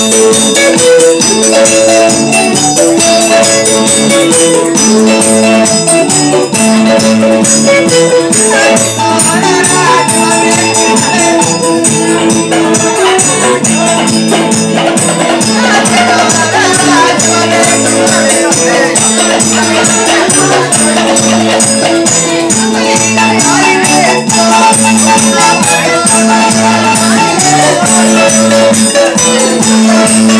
Love. Thank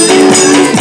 Yeah.